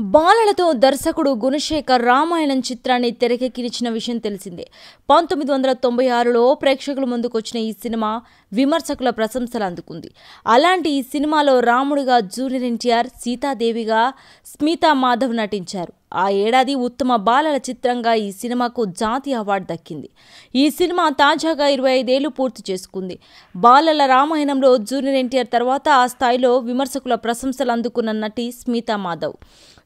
బాలలతో దర్శకుడు గుణశేఖర్ రామాయణం చిత్రాన్ని తెరకెక్కించిన విషయం తెలిసిందే. పంతొమ్మిది వందల తొంభై ఆరులో ప్రేక్షకుల ముందుకు వచ్చిన ఈ సినిమా విమర్శకుల ప్రశంసలు అందుకుంది. అలాంటి ఈ సినిమాలో రాముడిగా జూనియర్ ఎన్టీఆర్ సీతాదేవిగా స్మితా మాధవ్ నటించారు. ఆ ఏడాది ఉత్తమ బాలల చిత్రంగా ఈ సినిమాకు జాతీయ అవార్డు దక్కింది. ఈ సినిమా తాజాగా ఇరవై ఐదేళ్ళు పూర్తి చేసుకుంది. బాలల రామాయణంలో జూనియర్ ఎన్టీఆర్ తర్వాత ఆ స్థాయిలో విమర్శకుల ప్రశంసలు అందుకున్న నటి స్మితా మాధవ్.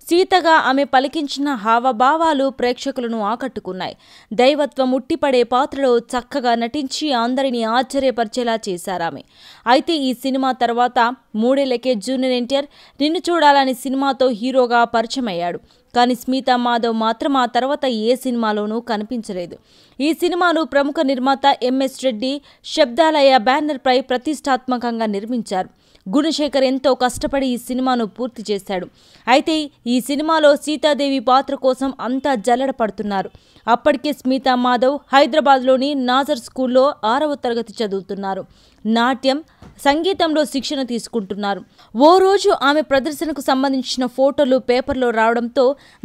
సీతగా ఆమె పలికించిన హావభావాలు ప్రేక్షకులను ఆకట్టుకున్నాయి. దైవత్వం ఉట్టిపడే పాత్రలో చక్కగా నటించి అందరినీ ఆశ్చర్యపరిచేలా చేశారామె అయితే ఈ సినిమా తర్వాత మూడేళ్ళకే జూనియర్ ఎన్టీఆర్ నిన్ను చూడాలని సినిమాతో హీరోగా పరిచయమయ్యాడు. కానీ స్మిత మాధవ్ మాత్రం ఆ తర్వాత ఏ సినిమాలోనూ కనిపించలేదు. ఈ సినిమాను ప్రముఖ నిర్మాత ఎంఎస్ రెడ్డి శబ్దాలయ బ్యానర్పై ప్రతిష్టాత్మకంగా నిర్మించారు. గుణశేఖర్ ఎంతో కష్టపడి ఈ సినిమాను పూర్తి చేశాడు. అయితే ఈ ఈ సినిమాలో సీతాదేవి పాత్ర కోసం అంతా జల్లడ పడుతున్నారు అప్పటికే స్మితా మాధవ్ హైదరాబాద్లోని నాజర్ స్కూల్లో ఆరవ తరగతి చదువుతున్నారు. నాట్యం సంగీతంలో శిక్షణ తీసుకుంటున్నారు. ఓ రోజు ఆమె ప్రదర్శనకు సంబంధించిన ఫోటోలు పేపర్లో రావడంతో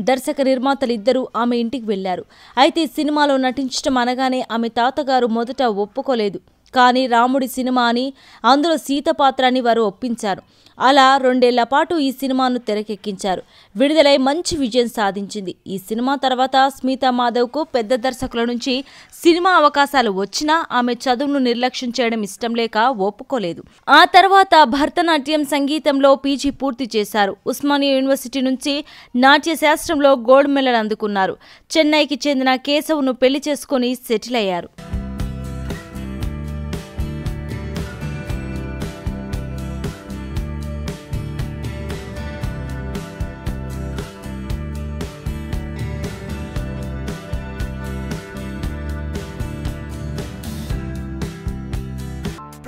దర్శక నిర్మాతలిద్దరూ ఆమె ఇంటికి వెళ్ళారు అయితే ఈ సినిమాలో నటించడం అనగానే ఆమె తాతగారు మొదట ఒప్పుకోలేదు. కానీ రాముడి సినిమా అని అందులో సీత పాత్ర అని వారు ఒప్పించారు. అలా రెండేళ్ళ పాటు ఈ సినిమాను తెరకెక్కించారు. విడుదలై మంచి విజయం సాధించింది. ఈ సినిమా తర్వాత స్మితా మాధవ్కు పెద్ద దర్శకుల నుంచి సినిమా అవకాశాలు వచ్చినా ఆమె చదువును నిర్లక్ష్యం చేయడం ఇష్టం లేక ఒప్పుకోలేదు. ఆ తర్వాత భరతనాట్యం సంగీతంలో పీజీ పూర్తి చేశారు. ఉస్మానియా యూనివర్సిటీ నుంచి నాట్య శాస్త్రంలో గోల్డ్ మెడల్ అందుకున్నారు. చెన్నైకి చెందిన కేశవ్ను పెళ్ళి చేసుకుని సెటిల్ అయ్యారు.